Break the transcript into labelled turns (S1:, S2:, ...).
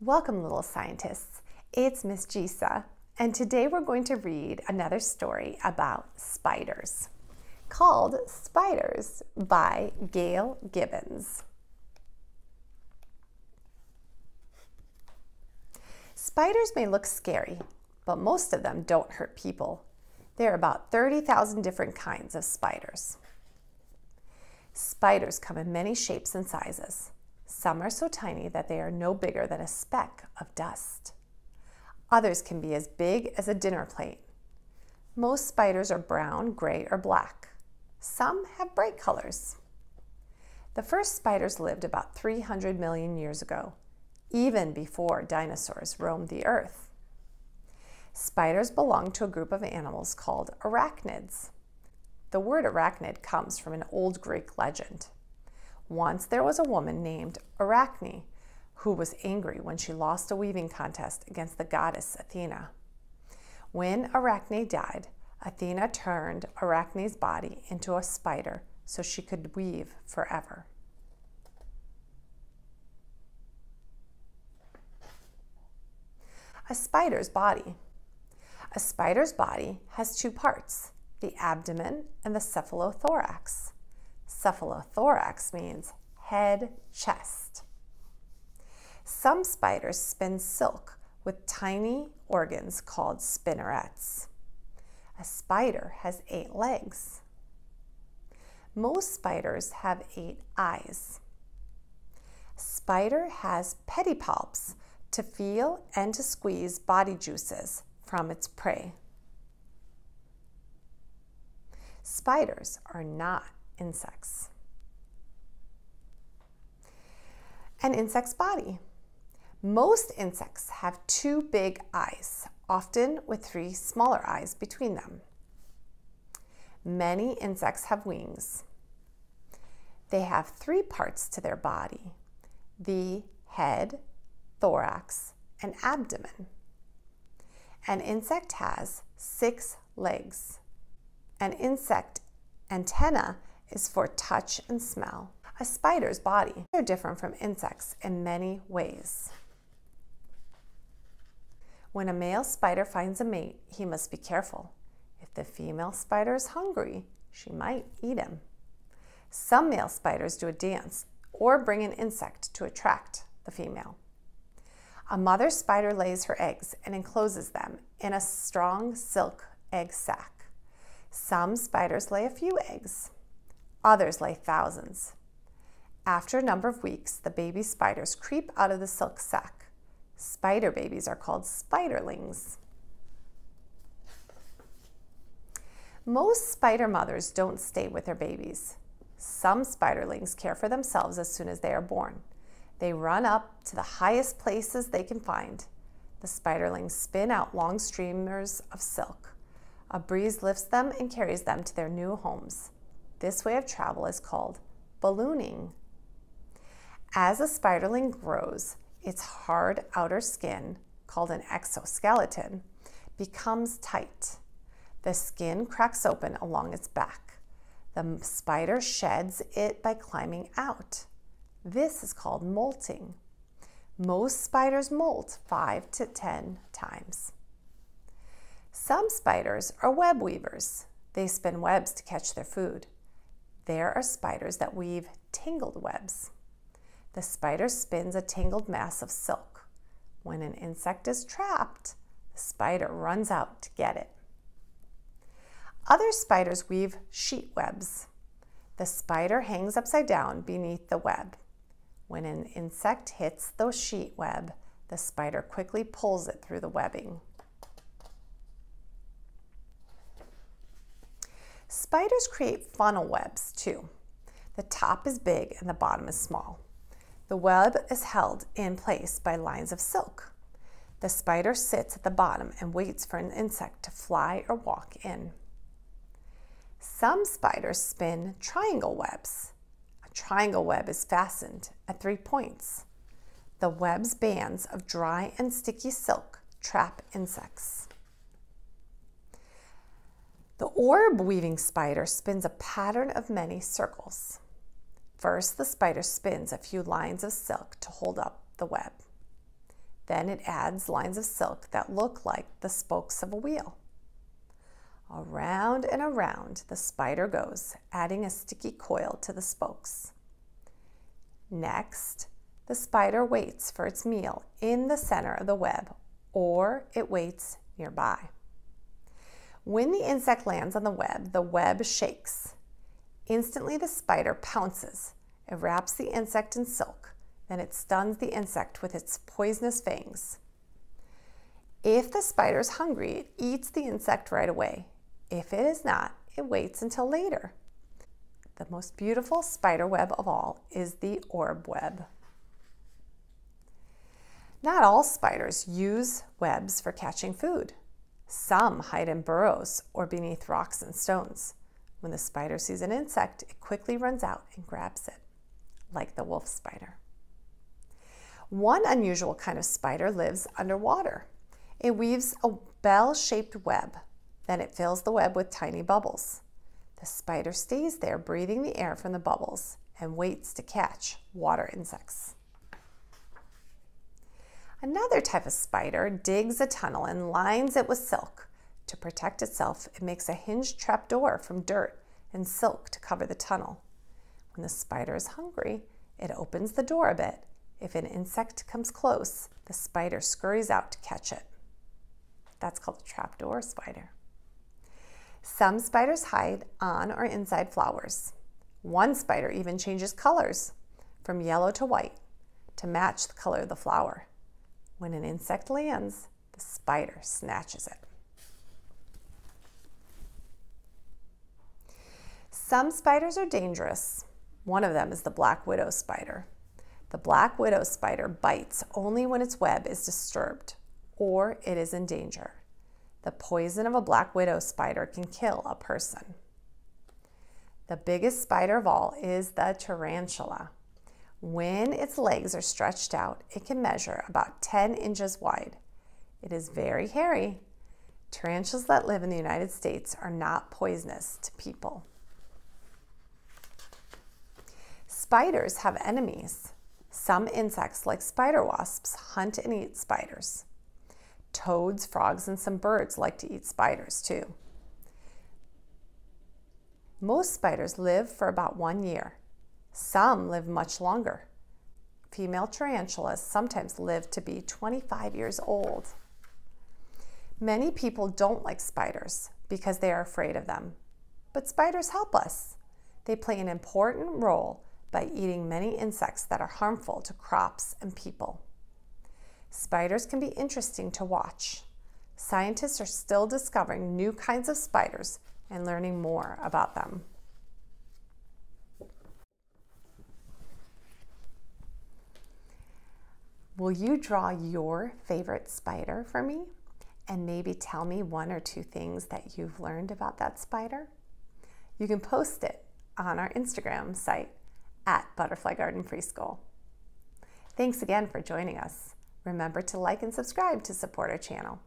S1: Welcome, little scientists. It's Miss Gisa, and today we're going to read another story about spiders called Spiders by Gail Gibbons. Spiders may look scary, but most of them don't hurt people. There are about 30,000 different kinds of spiders. Spiders come in many shapes and sizes. Some are so tiny that they are no bigger than a speck of dust. Others can be as big as a dinner plate. Most spiders are brown, gray, or black. Some have bright colors. The first spiders lived about 300 million years ago, even before dinosaurs roamed the earth. Spiders belong to a group of animals called arachnids. The word arachnid comes from an old Greek legend. Once there was a woman named Arachne who was angry when she lost a weaving contest against the goddess Athena. When Arachne died, Athena turned Arachne's body into a spider so she could weave forever. A spider's body. A spider's body has two parts, the abdomen and the cephalothorax. Cephalothorax means head, chest. Some spiders spin silk with tiny organs called spinnerets. A spider has eight legs. Most spiders have eight eyes. Spider has pedipalps to feel and to squeeze body juices from its prey. Spiders are not insects. An insect's body. Most insects have two big eyes, often with three smaller eyes between them. Many insects have wings. They have three parts to their body the head, thorax, and abdomen. An insect has six legs. An insect antenna is for touch and smell. A spider's body are different from insects in many ways. When a male spider finds a mate, he must be careful. If the female spider is hungry, she might eat him. Some male spiders do a dance or bring an insect to attract the female. A mother spider lays her eggs and encloses them in a strong silk egg sac. Some spiders lay a few eggs. Others lay thousands. After a number of weeks, the baby spiders creep out of the silk sac. Spider babies are called spiderlings. Most spider mothers don't stay with their babies. Some spiderlings care for themselves as soon as they are born. They run up to the highest places they can find. The spiderlings spin out long streamers of silk. A breeze lifts them and carries them to their new homes. This way of travel is called ballooning. As a spiderling grows, its hard outer skin, called an exoskeleton, becomes tight. The skin cracks open along its back. The spider sheds it by climbing out. This is called molting. Most spiders molt 5 to 10 times. Some spiders are web weavers. They spin webs to catch their food. There are spiders that weave tangled webs. The spider spins a tangled mass of silk. When an insect is trapped, the spider runs out to get it. Other spiders weave sheet webs. The spider hangs upside down beneath the web. When an insect hits the sheet web, the spider quickly pulls it through the webbing. Spiders create funnel webs too. The top is big and the bottom is small. The web is held in place by lines of silk. The spider sits at the bottom and waits for an insect to fly or walk in. Some spiders spin triangle webs. A triangle web is fastened at three points. The web's bands of dry and sticky silk trap insects. The orb weaving spider spins a pattern of many circles. First, the spider spins a few lines of silk to hold up the web. Then it adds lines of silk that look like the spokes of a wheel. Around and around the spider goes, adding a sticky coil to the spokes. Next, the spider waits for its meal in the center of the web, or it waits nearby. When the insect lands on the web, the web shakes. Instantly, the spider pounces. It wraps the insect in silk, then it stuns the insect with its poisonous fangs. If the spider is hungry, it eats the insect right away. If it is not, it waits until later. The most beautiful spider web of all is the orb web. Not all spiders use webs for catching food. Some hide in burrows or beneath rocks and stones. When the spider sees an insect, it quickly runs out and grabs it, like the wolf spider. One unusual kind of spider lives underwater. It weaves a bell shaped web, then it fills the web with tiny bubbles. The spider stays there, breathing the air from the bubbles, and waits to catch water insects. Another type of spider digs a tunnel and lines it with silk. To protect itself, it makes a hinged trapdoor from dirt and silk to cover the tunnel. When the spider is hungry, it opens the door a bit. If an insect comes close, the spider scurries out to catch it. That's called a trapdoor spider. Some spiders hide on or inside flowers. One spider even changes colors from yellow to white to match the color of the flower. When an insect lands, the spider snatches it. Some spiders are dangerous. One of them is the black widow spider. The black widow spider bites only when its web is disturbed or it is in danger. The poison of a black widow spider can kill a person. The biggest spider of all is the tarantula. When its legs are stretched out, it can measure about 10 inches wide. It is very hairy. Tarantulas that live in the United States are not poisonous to people. Spiders have enemies. Some insects, like spider wasps, hunt and eat spiders. Toads, frogs, and some birds like to eat spiders too. Most spiders live for about one year. Some live much longer. Female tarantulas sometimes live to be 25 years old. Many people don't like spiders because they are afraid of them. But spiders help us. They play an important role by eating many insects that are harmful to crops and people. Spiders can be interesting to watch. Scientists are still discovering new kinds of spiders and learning more about them. Will you draw your favorite spider for me? And maybe tell me one or two things that you've learned about that spider? You can post it on our Instagram site at Butterfly Garden Preschool. Thanks again for joining us. Remember to like and subscribe to support our channel.